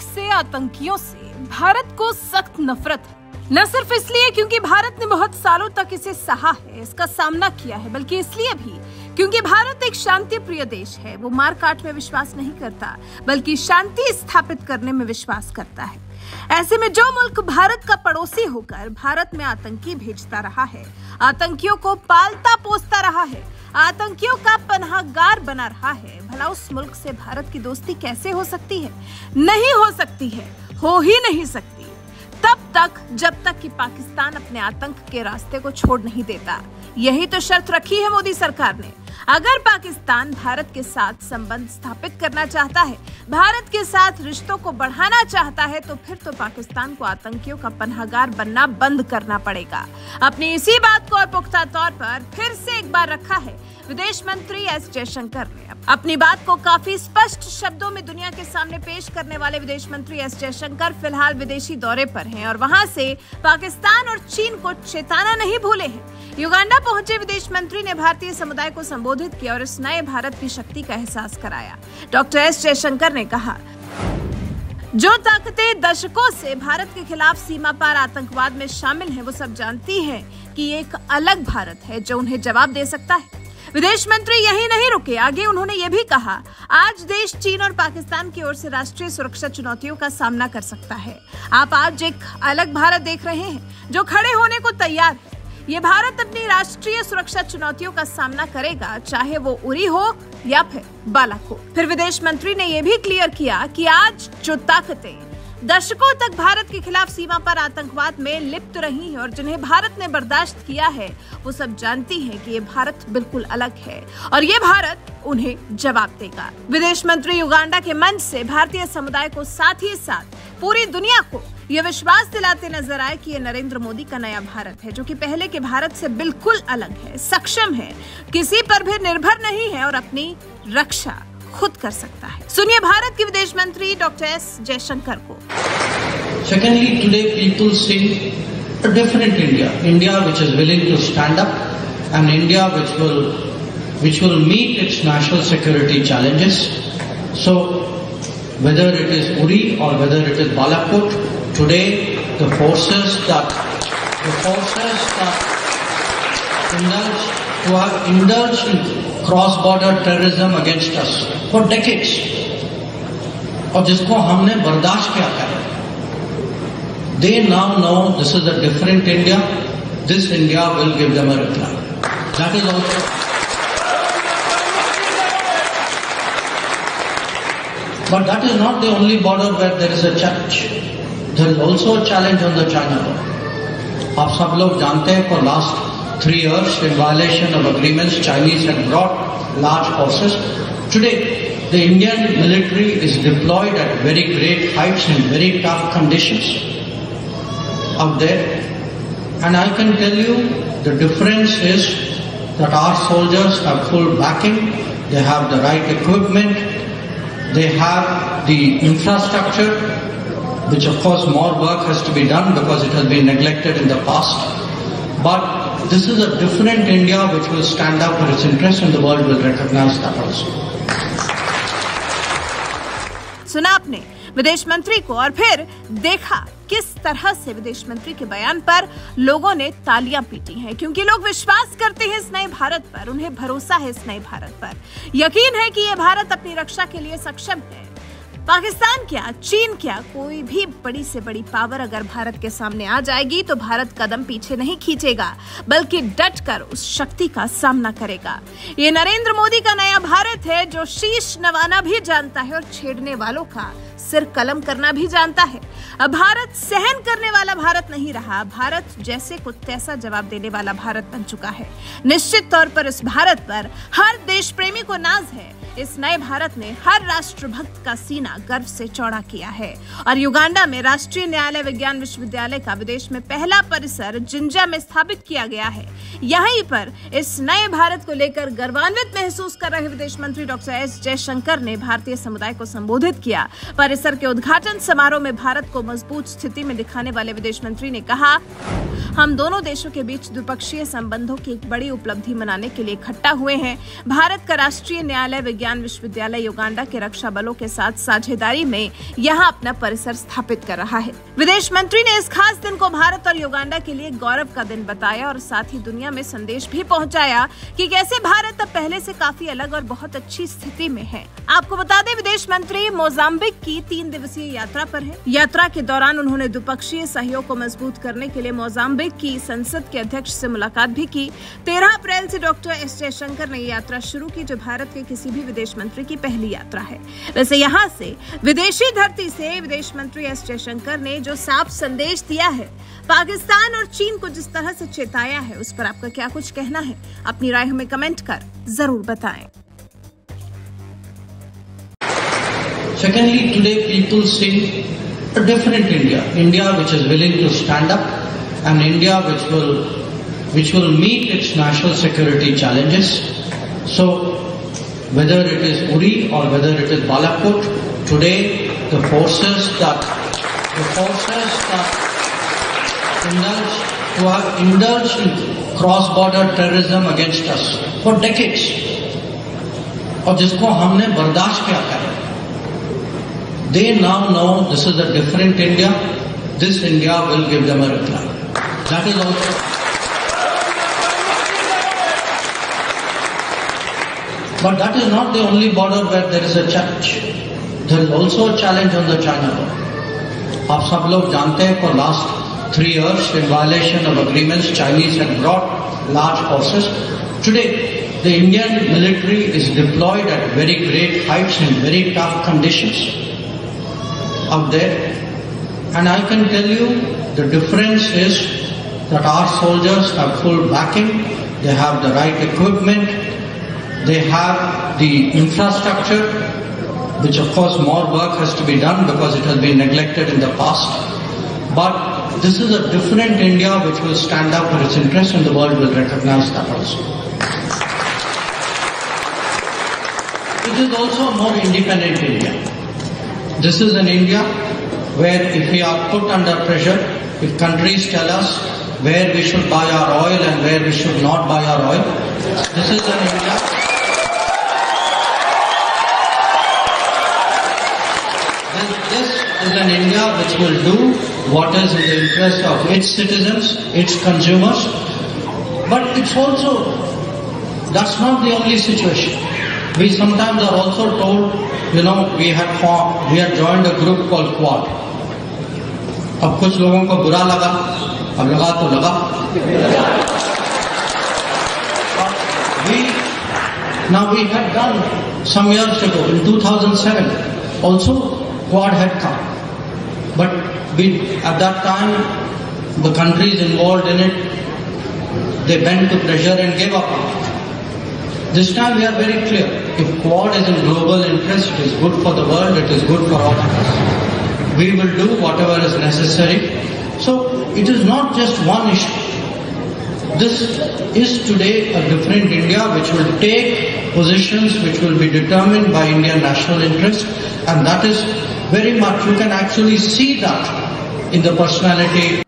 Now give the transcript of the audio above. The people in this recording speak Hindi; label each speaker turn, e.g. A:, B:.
A: आतंक से, आतंकियों से भारत को सख्त नफरत है। न सिर्फ़ इसलिए क्योंकि भारत ने बहुत सालों तक इसे सहा है, इसका सामना किया है, बल्कि इसलिए भी क्योंकि भारत एक शांति प्रिय देश है। वो मार काट में विश्वास नहीं करता, बल्कि शांति स्थापित करने में विश्वास करता है। ऐसे में जो मुल्क भारत का पड़ोसी होकर भारत में आतंकी भेजता रहा है, आतंकियों को पालता पोसता रहा है आतंकियों का पनाहगार बना रहा है। भला उस मुल्क से भारत की दोस्ती कैसे हो सकती है? नहीं हो सकती है, हो ही नहीं सकती। तब तक, जब तक कि पाकिस्तान अपने आतंक के रास्ते को छोड़ नहीं देता। यही तो शर्त रखी है मोदी सरकार ने। अगर पाकिस्तान भारत के साथ संबंध स्थापित करना चाहता है, भारत के साथ रिश्तों को बढ़ाना चाहता है तो फिर तो पाकिस्तान को आतंकियों का पनाहगार बनना बंद करना पड़ेगा। अपनी इसी बात को और पुख्ता तौर पर फिर से एक बार रखा है विदेश मंत्री एस जयशंकर ने। अपनी बात को काफ़ी स्पष्ट शब्दों में दुनिया के सामने पेश करने वाले विदेश मंत्री एस जयशंकर फ़िलहाल विदेशी दौरे पर हैं और वहाँ से पाकिस्तान और चीन को चेताना नहीं भूले हैं। युगांडा पहुँचे विदेश मंत्री ने भारतीय समुदाय को संबोधित किया और इस नए भारत की शक्ति का एहसास कराया। डॉक्टर एस जयशंकर ने कहा, जो ताकतें दशकों से भारत के खिलाफ सीमा पार आतंकवाद में शामिल हैं, वो सब जानती हैं कि एक अलग भारत है जो उन्हें जवाब दे सकता है। विदेश मंत्री यही नहीं रुके, आगे उन्होंने ये भी कहा, आज देश चीन और पाकिस्तान की ओर से राष्ट्रीय सुरक्षा चुनौतियों का सामना कर सकता है। आप आज एक अलग भारत देख रहे हैं, जो खड़े होने को तैयार है। ये भारत अपनी राष्ट्रीय सुरक्षा चुनौतियों का सामना करेगा, चाहे वो उरी हो या फिर बालाकोट। फिर विदेश मंत्री ने यह भी क्लियर किया कि आज जो ताकतें दशकों तक भारत के खिलाफ सीमा पर आतंकवाद में लिप्त रही है और जिन्हें भारत ने बर्दाश्त किया है, वो सब जानती हैं कि ये भारत बिल्कुल अलग है और ये भारत उन्हें जवाब देगा। विदेश मंत्री युगांडा के मंच से भारतीय समुदाय को साथ ही साथ पूरी दुनिया को ये विश्वास दिलाते नज़र आए कि ये नरेंद्र मोदी का नया भारत है, जो कि पहले के भारत से बिल्कुल अलग है, सक्षम है, किसी पर भी निर्भर नहीं है और अपनी रक्षा खुद कर सकता है। सुनिए भारत के विदेश मंत्री डॉक्टर एस जयशंकर को।
B: Secondly today people sing different India India which is willing to stand up and India which will which will meet its national security challenges so whether it is Uri और whether it is Balakot today the forces दोर्सेस do are इंडर्स cross border terrorism against us for decades और जिसको हमने बर्दाश्त किया था they now know this is a different India this India will give them a reply that is also But that is not the only border where there is a challenge. There is also a challenge on the China border. आप सब लोग जानते हैं for last three years in violation of agreements, Chinese had brought large forces. Today, the Indian military is deployed at very great heights in very tough conditions out there. And I can tell you the difference is that our soldiers have full backing, they have the right equipment, they have the infrastructure, which of course more work has to be done because it has been neglected in the past. But this is a different India which will stand up for its interests and the world will recognize that also.
A: सुना आपने? विदेश मंत्री को और फिर देखा किस तरह से विदेश मंत्री के बयान पर लोगों ने तालियाँ पीटी हैं, क्योंकि लोग विश्वास करते हैं इस नए भारत पर, उन्हें भरोसा है इस नए भारत पर। यकीन है कि ये भारत अपनी रक्षा के लिए सक्षम है। पाकिस्तान क्या, चीन क्या, कोई भी बड़ी से बड़ी पावर अगर भारत के सामने आ जाएगी तो भारत कदम पीछे नहीं खींचेगा, बल्कि डट कर उस शक्ति का सामना करेगा। ये नरेंद्र मोदी का नया भारत है, जो शीश नवाना भी जानता है और छेड़ने वालों का सिर कलम करना भी जानता है। अब भारत सहन करने वाला भारत नहीं रहा, भारत जैसे को तैसा जवाब देने वाला भारत बन चुका है। निश्चित तौर पर इस भारत पर हर देश प्रेमी को नाज है। इस नए भारत ने हर राष्ट्रभक्त का सीना गर्व से चौड़ा किया है। और युगांडा में राष्ट्रीय न्यायालय विज्ञान विश्वविद्यालय का विदेश में पहला परिसर जिंजा में स्थापित किया गया है। यहीं पर इस नए भारत को लेकर गर्वान्वित महसूस कर रहे विदेश मंत्री डॉक्टर एस जयशंकर ने भारतीय समुदाय को संबोधित किया। परिसर के उद्घाटन समारोह में भारत को मज़बूत स्थिति में दिखाने वाले विदेश मंत्री ने कहा, हम दोनों देशों के बीच द्विपक्षीय संबंधों की एक बड़ी उपलब्धि मनाने के लिए इकट्ठा हुए हैं। भारत का राष्ट्रीय न्यायालय विज्ञान विश्वविद्यालय युगांडा के रक्षा बलों के साथ साझेदारी में यहाँ अपना परिसर स्थापित कर रहा है। विदेश मंत्री ने इस खास दिन को भारत और युगांडा के लिए गौरव का दिन बताया और साथ ही दुनिया में संदेश भी पहुँचाया की कैसे भारत अब पहले से काफ़ी अलग और बहुत अच्छी स्थिति में है। आपको बता दें, विदेश मंत्री मोजाम्बिक की तीन दिवसीय यात्रा पर है। यात्रा के दौरान उन्होंने द्विपक्षीय सहयोग को मज़बूत करने के लिए मोजाम्बिक की संसद के अध्यक्ष से मुलाकात भी की। तेरह अप्रैल से डॉक्टर एस जयशंकर ने यात्रा शुरू की, जो भारत के किसी भी विदेश मंत्री की पहली यात्रा है वैसे यहाँ से विदेशी धरती से विदेश मंत्री एस जयशंकर ने जो साफ़ संदेश दिया है पाकिस्तान और चीन को जिस तरह से चेताया है उस पर आपका क्या कुछ कहना है अपनी राय हमें कमेंट कर ज़रूर बताएँ
B: Secondly, today people see a different India, India which is willing to stand up, and India which will which will meet its national security challenges. So, whether it is Uri or whether it is Balakot, today the forces that the forces that indulge who have indulged in cross-border terrorism against us for decades, और जिसको हमने बर्दाश्त किया है they now know this is a different India. This India will give them a reply. That is also. But that is not the only border where there is a challenge. There is also a challenge on the China border. आप सब लोग जानते हैं for last three years in violation of agreements Chinese had brought large forces. Today the Indian military is deployed at very great heights in very tough conditions out there. And I can tell you the difference is that our soldiers have full backing, they have the right equipment, they have the infrastructure, which of course more work has to be done because it has been neglected in the past. But this is a different India which will stand up for its interests and the world will recognize that also. It is also a more independent India. This is an India where if we are put under pressure, if countries tell us where we should buy our oil and where we should not buy our oil, this is an India. This, this is an India which will do what is in the interest of its citizens, its consumers, but it's also, that's not the only situation. We sometimes are also told, you know, we had formed, we had joined a group called Quad. अब कुछ लोगों को बुरा लगा अब लगा तो लगा we now we had done some years ago in 2007 also Quad had come, at that time the countries involved in it they bent to pressure and gave up. This time we are very clear. If Quad is in global interest, it is good for the world, it is good for all of us. We will do whatever is necessary. So it is not just one issue. This is today a different India which will take positions which will be determined by Indian national interest and that is very much, you can actually see that in the personality